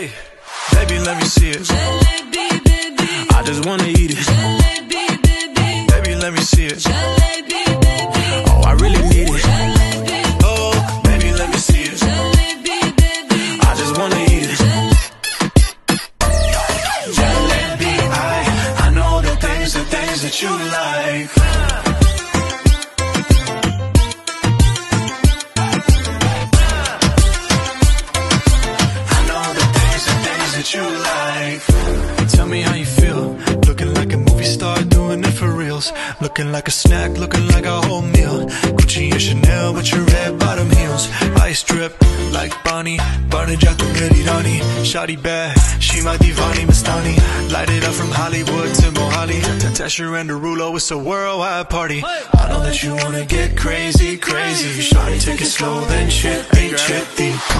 Hey, baby, let me see it. Jalebi baby, I just wanna eat it. jalebi baby, Baby, let me see it. jalebi baby, Oh, I really need it. jalebi, Oh, baby, let me see it. jalebi baby, I just wanna eat it. Jalebi, I, I know the things, the things that you like. Tell me how you feel. Looking like a movie star, doing it for reals. Looking like a snack, looking like a whole meal. Gucci and Chanel with your red bottom heels. Ice drip like Bonnie. Burning jack Rani. Shotty bad, she my Deewani Mastani. Light it up from Hollywood to Mohali. Tesher and Derulo, it's a worldwide party. I know that you wanna get crazy, crazy. Shotty, take it slow, then shit, ain't trippy.